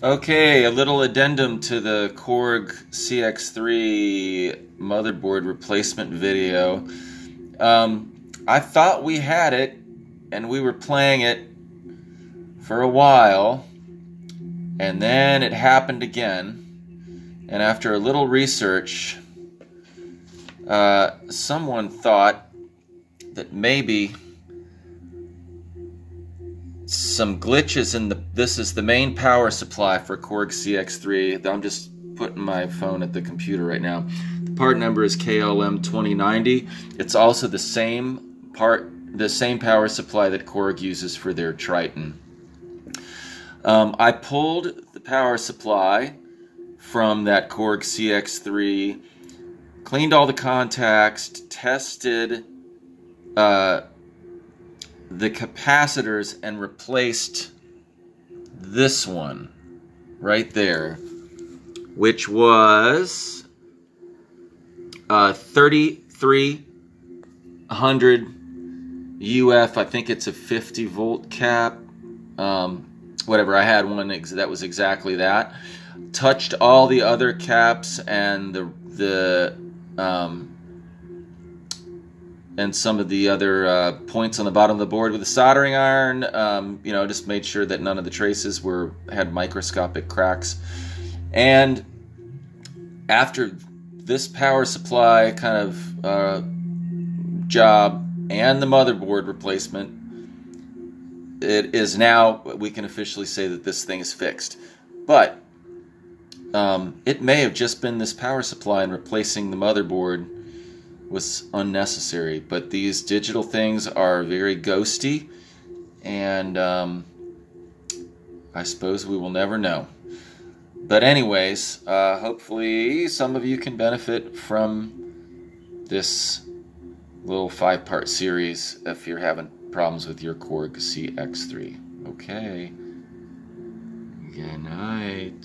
Okay, a little addendum to the Korg CX3 motherboard replacement video. Um, I thought we had it, and we were playing it for a while, and then it happened again. And after a little research, uh, someone thought that maybe some glitches in the this is the main power supply for Korg CX3 I'm just putting my phone at the computer right now. The part number is KLM 2090 it's also the same part the same power supply that Korg uses for their Triton. Um, I pulled the power supply from that Korg CX3 cleaned all the contacts tested uh, the capacitors and replaced this one right there, which was uh, 3300 UF. I think it's a 50 volt cap. Um, whatever, I had one that was exactly that. Touched all the other caps and the the um, and some of the other uh, points on the bottom of the board with a soldering iron. Um, you know, just made sure that none of the traces were had microscopic cracks. And after this power supply kind of uh, job and the motherboard replacement, it is now we can officially say that this thing is fixed. But um, it may have just been this power supply and replacing the motherboard was unnecessary. But these digital things are very ghosty, and um, I suppose we will never know. But, anyways, uh, hopefully, some of you can benefit from this little five part series if you're having problems with your Korg CX3. Okay. Good night.